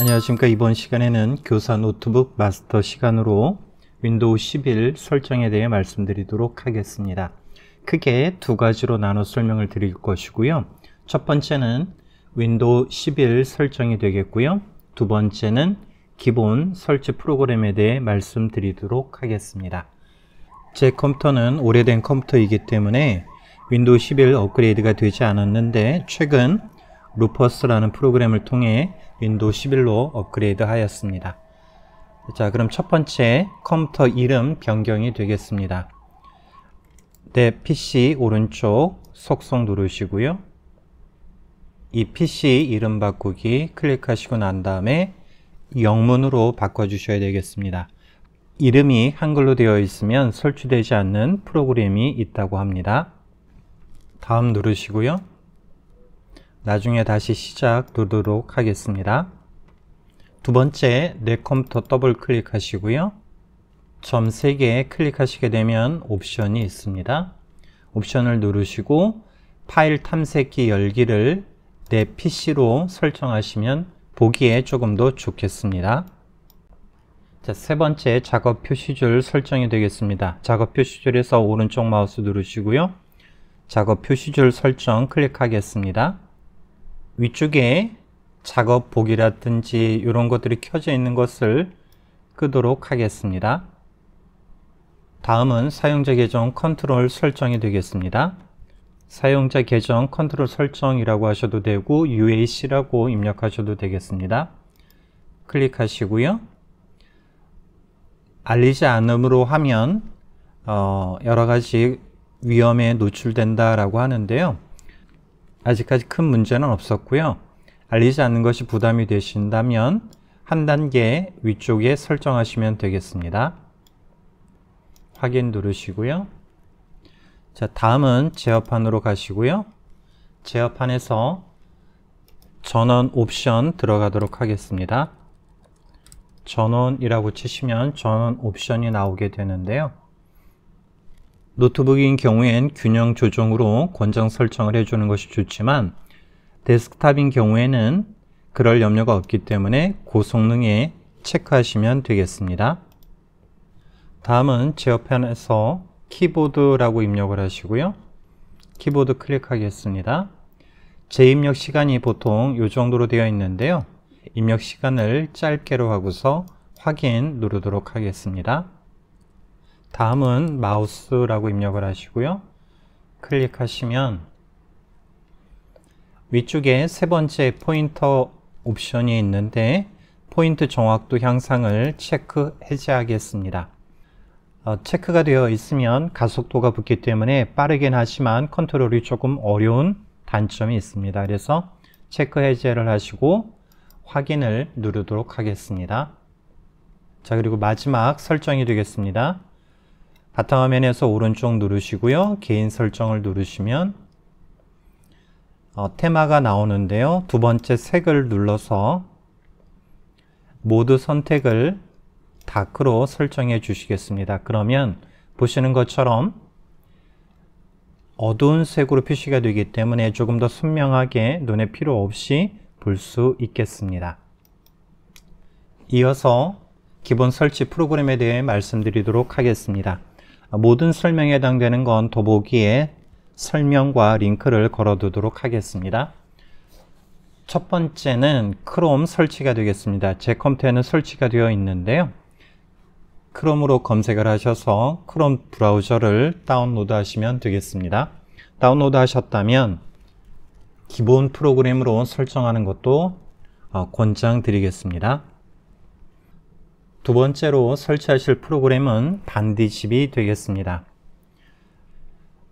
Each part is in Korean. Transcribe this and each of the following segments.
안녕하십니까. 이번 시간에는 교사 노트북 마스터 시간으로 윈도우 11 설정에 대해 말씀드리도록 하겠습니다. 크게 두 가지로 나눠 설명을 드릴 것이고요. 첫 번째는 윈도우 11 설정이 되겠고요. 두 번째는 기본 설치 프로그램에 대해 말씀드리도록 하겠습니다. 제 컴퓨터는 오래된 컴퓨터이기 때문에 윈도우 11 업그레이드가 되지 않았는데 최근 Rufus라는 프로그램을 통해 윈도우 11로 업그레이드 하였습니다. 자 그럼 첫 번째 컴퓨터 이름 변경이 되겠습니다. 내 PC 오른쪽 속성 누르시고요. 이 PC 이름 바꾸기 클릭하시고 난 다음에 영문으로 바꿔주셔야 되겠습니다. 이름이 한글로 되어 있으면 설치되지 않는 프로그램이 있다고 합니다. 다음 누르시고요. 나중에 다시 시작 누르도록 하겠습니다. 두 번째 내 컴퓨터 더블 클릭하시고요. 점 3개 클릭하시게 되면 옵션이 있습니다. 옵션을 누르시고 파일 탐색기 열기를 내 PC로 설정하시면 보기에 조금 더 좋겠습니다. 자, 세 번째 작업 표시줄 설정이 되겠습니다. 작업 표시줄에서 오른쪽 마우스 누르시고요. 작업 표시줄 설정 클릭하겠습니다. 위쪽에 작업 보기라든지 이런 것들이 켜져 있는 것을 끄도록 하겠습니다. 다음은 사용자 계정 컨트롤 설정이 되겠습니다. 사용자 계정 컨트롤 설정이라고 하셔도 되고 UAC라고 입력하셔도 되겠습니다. 클릭하시고요. 알리지 않음으로 하면 어, 여러 가지 위험에 노출된다라고 하는데요. 아직까지 큰 문제는 없었고요. 알리지 않는 것이 부담이 되신다면 한 단계 위쪽에 설정하시면 되겠습니다. 확인 누르시고요. 자, 다음은 제어판으로 가시고요. 제어판에서 전원 옵션 들어가도록 하겠습니다. 전원이라고 치시면 전원 옵션이 나오게 되는데요. 노트북인 경우엔 균형 조정으로 권장 설정을 해주는 것이 좋지만 데스크탑인 경우에는 그럴 염려가 없기 때문에 고성능에 체크하시면 되겠습니다. 다음은 제어판에서 키보드라고 입력을 하시고요. 키보드 클릭하겠습니다. 재입력 시간이 보통 이 정도로 되어 있는데요. 입력 시간을 짧게로 하고서 확인 누르도록 하겠습니다. 다음은 마우스라고 입력을 하시고요. 클릭하시면 위쪽에 세 번째 포인터 옵션이 있는데 포인트 정확도 향상을 체크 해제하겠습니다. 어, 체크가 되어 있으면 가속도가 붙기 때문에 빠르긴 하지만 컨트롤이 조금 어려운 단점이 있습니다. 그래서 체크 해제를 하시고 확인을 누르도록 하겠습니다. 자 그리고 마지막 설정이 되겠습니다. 바탕화면에서 오른쪽 누르시고요. 개인 설정을 누르시면 어, 테마가 나오는데요. 두 번째 색을 눌러서 모드 선택을 다크로 설정해 주시겠습니다. 그러면 보시는 것처럼 어두운 색으로 표시가 되기 때문에 조금 더 선명하게 눈에 필요 없이 볼 수 있겠습니다. 이어서 기본 설치 프로그램에 대해 말씀드리도록 하겠습니다. 모든 설명에 해당되는 건 더보기에 설명과 링크를 걸어두도록 하겠습니다. 첫 번째는 크롬 설치가 되겠습니다. 제 컴퓨터에는 설치가 되어 있는데요. 크롬으로 검색을 하셔서 크롬 브라우저를 다운로드 하시면 되겠습니다. 다운로드 하셨다면 기본 프로그램으로 설정하는 것도 어, 권장 드리겠습니다. 두 번째로 설치하실 프로그램은 반디집이 되겠습니다.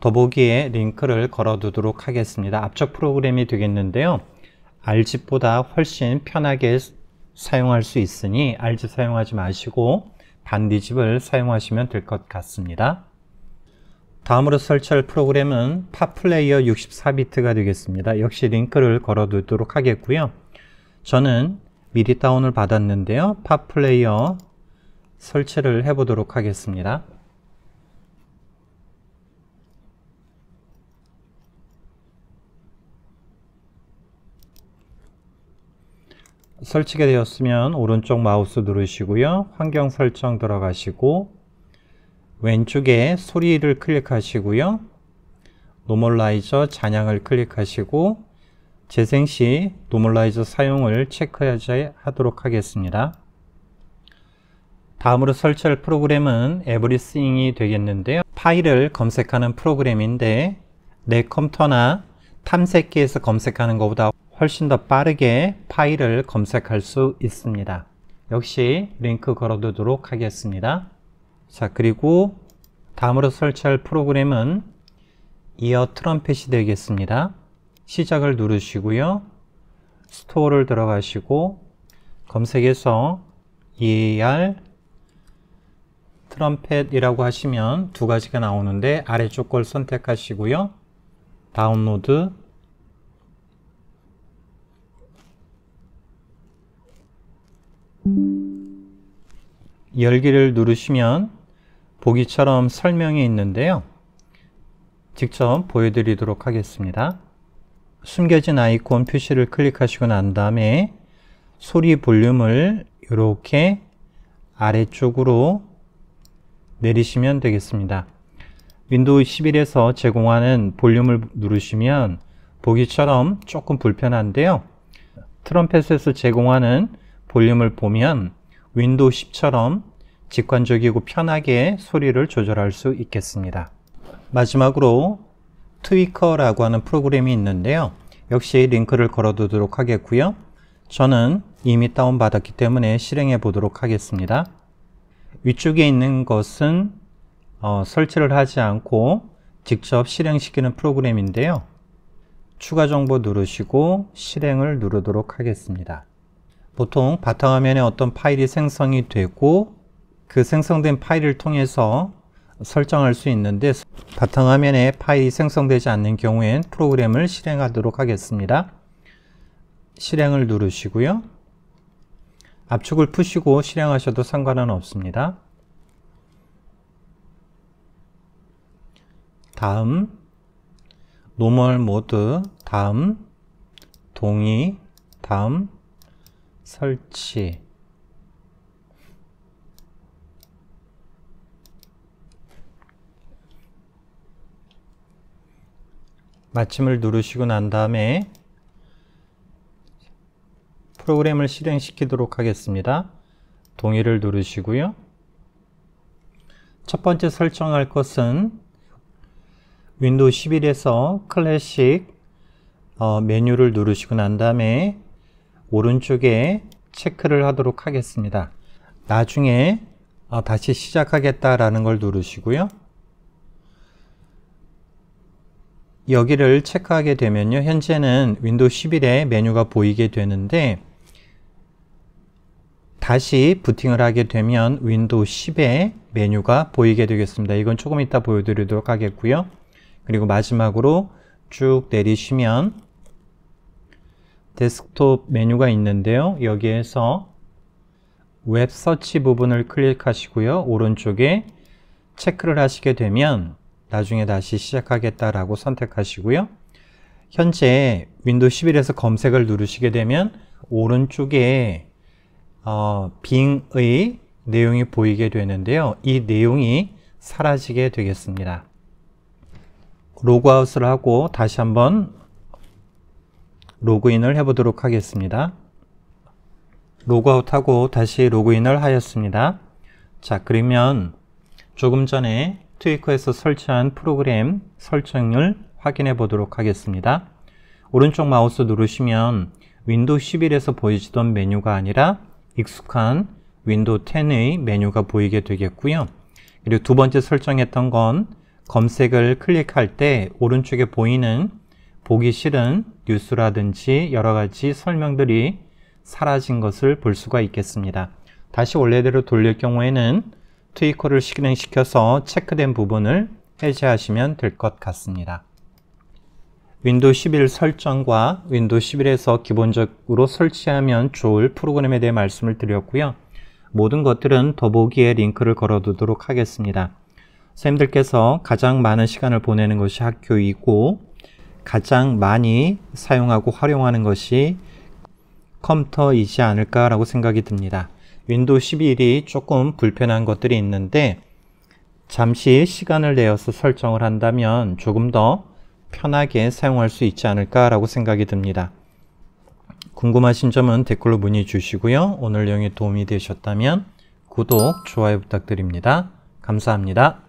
더보기에 링크를 걸어 두도록 하겠습니다. 앞쪽 프로그램이 되겠는데요. R집보다 훨씬 편하게 사용할 수 있으니 R집 사용하지 마시고 반디집을 사용하시면 될 것 같습니다. 다음으로 설치할 프로그램은 팝플레이어 64비트가 되겠습니다. 역시 링크를 걸어 두도록 하겠고요. 저는 미리 다운을 받았는데요. 팝플레이어 설치를 해보도록 하겠습니다. 설치가 되었으면 오른쪽 마우스 누르시고요. 환경 설정 들어가시고 왼쪽에 소리를 클릭하시고요. normalizer 잔향을 클릭하시고 재생 시 normalizer 사용을 체크하도록 하겠습니다. 다음으로 설치할 프로그램은 Everything이 되겠는데요. 파일을 검색하는 프로그램인데 내 컴퓨터나 탐색기에서 검색하는 것보다 훨씬 더 빠르게 파일을 검색할 수 있습니다. 역시 링크 걸어두도록 하겠습니다. 자 그리고 다음으로 설치할 프로그램은 EarTrumpet이 되겠습니다. 시작을 누르시고요. 스토어를 들어가시고 검색에서 EarTrumpet이라고 하시면 두 가지가 나오는데 아래쪽 걸 선택하시고요. 다운로드 열기를 누르시면 보기처럼 설명이 있는데요. 직접 보여드리도록 하겠습니다. 숨겨진 아이콘 표시를 클릭하시고 난 다음에 소리 볼륨을 이렇게 아래쪽으로 내리시면 되겠습니다. 윈도우 11에서 제공하는 볼륨을 누르시면 보기처럼 조금 불편한데요. Trumpet에서 제공하는 볼륨을 보면 윈도우 10처럼 직관적이고 편하게 소리를 조절할 수 있겠습니다. 마지막으로 Tweaker라고 하는 프로그램이 있는데요. 역시 링크를 걸어두도록 하겠고요. 저는 이미 다운받았기 때문에 실행해 보도록 하겠습니다. 위쪽에 있는 것은 어, 설치를 하지 않고 직접 실행시키는 프로그램인데요. 추가 정보 누르시고 실행을 누르도록 하겠습니다. 보통 바탕화면에 어떤 파일이 생성이 되고 그 생성된 파일을 통해서 설정할 수 있는데 바탕화면에 파일이 생성되지 않는 경우엔 프로그램을 실행하도록 하겠습니다. 실행을 누르시고요. 압축을 푸시고 실행하셔도 상관은 없습니다. 다음 normal mode 다음 동의 다음 설치 마침을 누르시고 난 다음에 프로그램을 실행시키도록 하겠습니다. 동의를 누르시고요. 첫 번째 설정할 것은 윈도우 11에서 클래식 어, 메뉴를 누르시고 난 다음에 오른쪽에 체크를 하도록 하겠습니다. 나중에 어, 다시 시작하겠다라는 걸 누르시고요. 여기를 체크하게 되면요. 현재는 윈도우 11에 메뉴가 보이게 되는데 다시 부팅을 하게 되면 윈도우 10에 메뉴가 보이게 되겠습니다. 이건 조금 이따 보여드리도록 하겠고요. 그리고 마지막으로 쭉 내리시면 데스크톱 메뉴가 있는데요. 여기에서 web search 부분을 클릭하시고요. 오른쪽에 체크를 하시게 되면 나중에 다시 시작하겠다라고 선택하시고요. 현재 윈도우 11에서 검색을 누르시게 되면 오른쪽에 어, Bing의 내용이 보이게 되는데요. 이 내용이 사라지게 되겠습니다. 로그아웃을 하고 다시 한번 로그인을 해보도록 하겠습니다. 로그아웃하고 다시 로그인을 하였습니다. 자 그러면 조금 전에 Tweaker에서 설치한 프로그램 설정을 확인해 보도록 하겠습니다. 오른쪽 마우스 누르시면 윈도우 11에서 보이시던 메뉴가 아니라 익숙한 윈도우 10의 메뉴가 보이게 되겠고요. 그리고 두 번째 설정했던 건 검색을 클릭할 때 오른쪽에 보이는 보기 싫은 뉴스라든지 여러 가지 설명들이 사라진 것을 볼 수가 있겠습니다. 다시 원래대로 돌릴 경우에는 Tweaker를 실행시켜서 체크된 부분을 해제하시면 될 것 같습니다. 윈도우 11 설정과 윈도우 11에서 기본적으로 설치하면 좋을 프로그램에 대해 말씀을 드렸고요. 모든 것들은 더보기에 링크를 걸어두도록 하겠습니다. 선생님들께서 가장 많은 시간을 보내는 것이 학교이고 가장 많이 사용하고 활용하는 것이 컴퓨터이지 않을까라고 생각이 듭니다. 윈도우 11이 조금 불편한 것들이 있는데 잠시 시간을 내어서 설정을 한다면 조금 더 편하게 사용할 수 있지 않을까라고 생각이 듭니다. 궁금하신 점은 댓글로 문의 주시고요. 오늘 내용이 도움이 되셨다면 구독, 좋아요 부탁드립니다. 감사합니다.